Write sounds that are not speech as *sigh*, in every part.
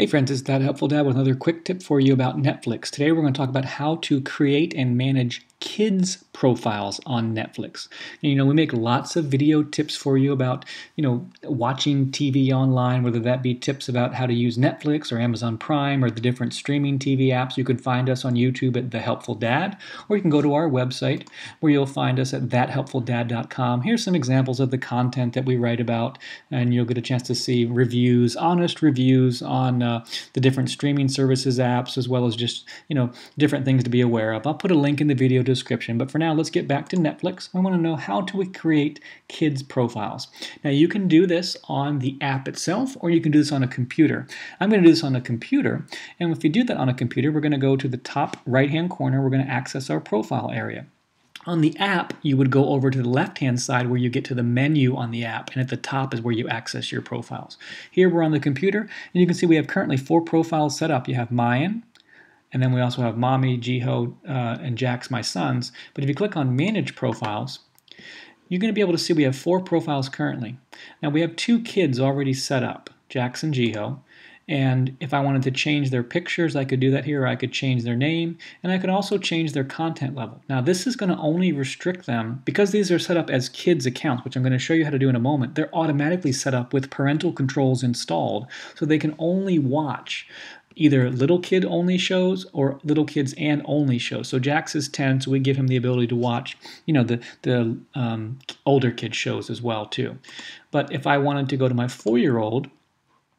Hey friends, it's That Helpful Dad with another quick tip for you about Netflix. Today we're going to talk about how to create and manage kids profiles on Netflix. And, you know, we make lots of video tips for you about, you know, watching TV online, whether that be tips about how to use Netflix or Amazon Prime or the different streaming TV apps. You can find us on YouTube at The Helpful Dad, or you can go to our website where you'll find us at thathelpfuldad.com. Here's some examples of the content that we write about, and you'll get a chance to see reviews, honest reviews on uh, the different streaming services apps, as well as just, you know, different things to be aware of. I'll put a link in the video description. But for now, let's get back to Netflix. I want to know how to create kids profiles. Now you can do this on the app itself or you can do this on a computer. I'm going to do this on a computer. And if you do that on a computer, we're going to go to the top right hand corner. We're going to access our profile area. On the app, you would go over to the left-hand side where you get to the menu on the app, and at the top is where you access your profiles. Here we're on the computer, and you can see we have currently four profiles set up. You have Mayan, and then we also have Mommy, Jiho, uh, and Jax, my sons. But if you click on Manage Profiles, you're going to be able to see we have four profiles currently. Now we have two kids already set up, Jax and Jiho. And if I wanted to change their pictures, I could do that here. I could change their name, and I could also change their content level. Now, this is going to only restrict them because these are set up as kids' accounts, which I'm going to show you how to do in a moment. They're automatically set up with parental controls installed, so they can only watch either little kid only shows or little kids and only shows. So Jax is 10, so we give him the ability to watch, you know, the the um, older kid shows as well too. But if I wanted to go to my four-year-old,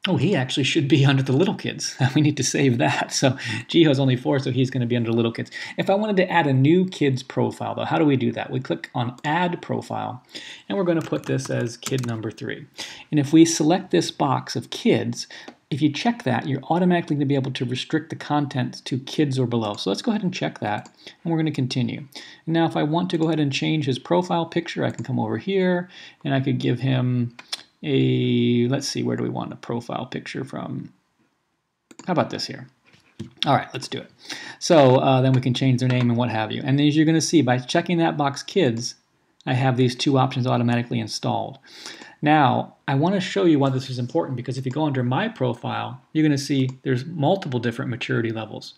oh, he actually should be *laughs* under the little kids. *laughs* we need to save that. So Jiho's only four, so he's going to be under little kids. If I wanted to add a new kid's profile, though, how do we do that? We click on Add Profile, and we're going to put this as kid number three. And if we select this box of kids, if you check that, you're automatically going to be able to restrict the content to kids or below. So let's go ahead and check that, and we're going to continue. Now, if I want to go ahead and change his profile picture, I can come over here, and I could give him a, let's see, where do we want a profile picture from? How about this here? All right, let's do it. So uh, then we can change their name and what have you. And as you're going to see, by checking that box kids, I have these two options automatically installed. Now, I want to show you why this is important because if you go under my profile, you're going to see there's multiple different maturity levels.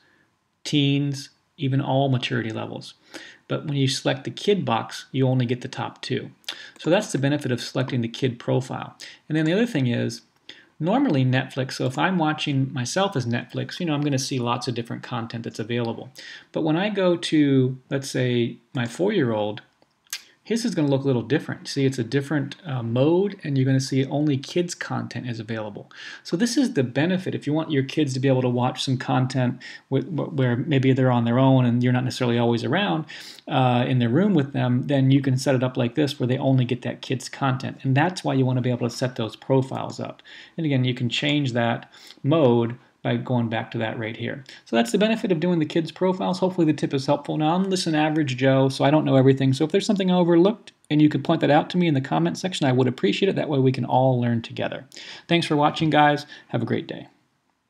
Teens, even all maturity levels. But when you select the kid box, you only get the top two. So that's the benefit of selecting the kid profile. And then the other thing is, normally Netflix, so if I'm watching myself as Netflix, you know, I'm going to see lots of different content that's available. But when I go to, let's say, my four-year-old, his is going to look a little different. See, it's a different uh, mode, and you're going to see only kids' content is available. So this is the benefit. If you want your kids to be able to watch some content where maybe they're on their own and you're not necessarily always around uh, in their room with them, then you can set it up like this where they only get that kids' content. And that's why you want to be able to set those profiles up. And again, you can change that mode by going back to that right here. So that's the benefit of doing the kids' profiles. Hopefully the tip is helpful. Now I'm just an average Joe, so I don't know everything. So if there's something I overlooked and you could point that out to me in the comment section, I would appreciate it. That way we can all learn together. Thanks for watching, guys. Have a great day.